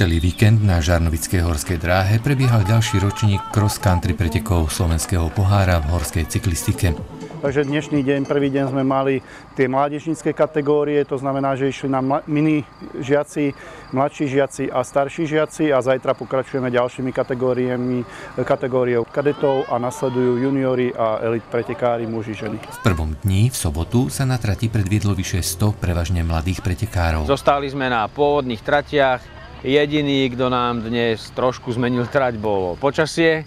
Celý víkend na Žarnovickej horskej dráhe prebiehal ďalší ročník cross-country pretekov slovenského pohára v horskej cyklistike. Takže dnešný deň, prvý deň sme mali tie mládežnícke kategórie, to znamená, že išli nám mini žiaci, mladší žiaci a starší žiaci a zajtra pokračujeme ďalšími kategóriami, kategóriou kadetov a nasledujú juniori a elit pretekári muži ženy. V prvom dni, v sobotu, sa na trati predviedlo vyše 100 prevažne mladých pretekárov. Zostali sme na pôvodných tratiach, Jediný, kto nám dnes trošku zmenil trať, bolo počasie,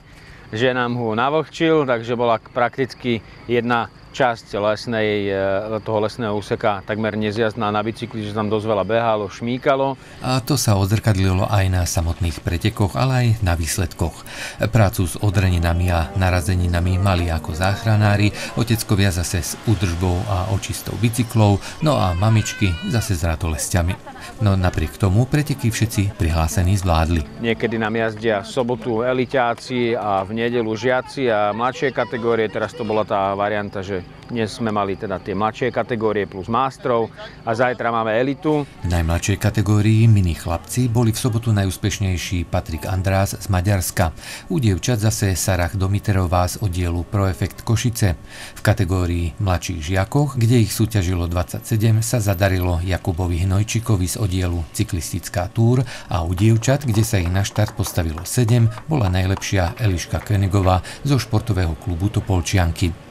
že nám ho navlhčil, takže bola prakticky jedna časť lesnej, e, toho lesného úseka takmer nezjazdná na bicykli, že tam dosť veľa behalo, šmíkalo. A to sa odzrkadlilo aj na samotných pretekoch, ale aj na výsledkoch. Prácu s odreninami a narazeninami mali ako záchranári, oteckovia zase s údržbou a očistou bicyklov, no a mamičky zase s ratolestiami. No napriek tomu preteky všetci prihlásení zvládli. Niekedy nám jazdia v sobotu eliťáci a v nedelu žiaci a mladšie kategórie. Teraz to bola tá varianta, že dnes sme mali teda tie mladšie kategórie plus mástrov a zajtra máme elitu. V najmladšej kategórii mini chlapci boli v sobotu najúspešnejší Patrik András z Maďarska. U dievčat zase Sarah Domiterová z oddielu Proefekt Košice. V kategórii mladších žiakoch, kde ich súťažilo 27, sa zadarilo Jakubovi Hnojčíkovi z oddielu Cyklistická túr a u dievčat, kde sa ich na štart postavilo 7, bola najlepšia Eliška Königová zo športového klubu Topolčianky.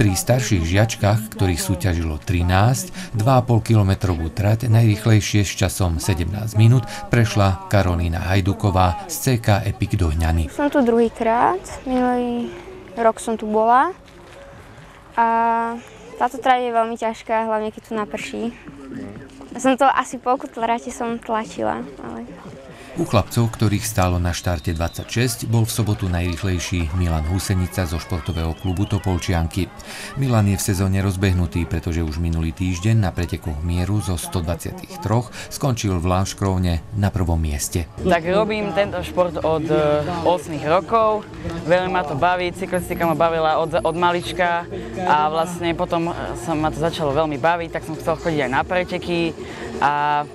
Pri starších žiačkách, ktorých súťažilo 13, 2,5 kilometrovú trať najrychlejšie s časom 17 minút prešla Karolína Hajduková z CK Epic do Hňany. Som tu druhýkrát, minulý rok som tu bola a táto trať je veľmi ťažká, hlavne keď tu naprší. Som to asi polku trate som tlačila, ale u chlapcov, ktorých stálo na štarte 26, bol v sobotu najrychlejší Milan Husenica zo športového klubu Topolčianky. Milan je v sezóne rozbehnutý, pretože už minulý týždeň na pretekoch mieru zo 123 skončil v Lanškrovne na prvom mieste. Tak robím tento šport od 8 e, rokov, veľmi ma to baví, cyklistika ma bavila od, od malička a vlastne potom sa ma to začalo veľmi baviť, tak som chcel chodiť aj na preteky a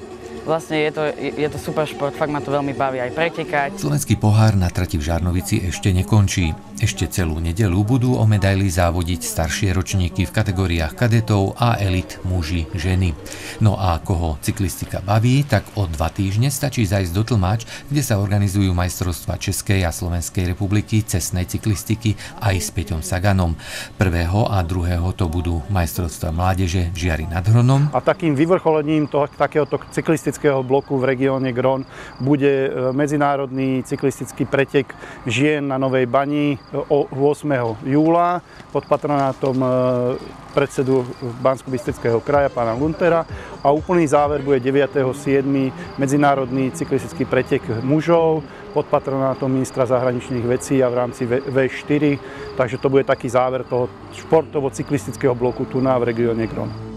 vlastne je to, je to super šport, fakt ma to veľmi baví aj pretekať. Slovenský pohár na trati v Žarnovici ešte nekončí. Ešte celú nedelu budú o medaily závodiť staršie ročníky v kategóriách kadetov a elit muži, ženy. No a koho cyklistika baví, tak o dva týždne stačí zajsť do Tlmač, kde sa organizujú majstrovstva Českej a Slovenskej republiky cestnej cyklistiky aj s Peťom Saganom. Prvého a druhého to budú majstrovstva mládeže v Žiari nad Hronom. A takým vyvrcholením toho, takéhoto cyklistického bloku v regióne Gron bude e, medzinárodný cyklistický pretek žien na Novej Bani 8. júla pod patronátom e, predsedu bansko kraja pána Luntera a úplný záver bude 9.7. medzinárodný cyklistický pretek mužov pod patronátom ministra zahraničných vecí a v rámci V4. Takže to bude taký záver toho športovo-cyklistického bloku tu na v regióne Gron.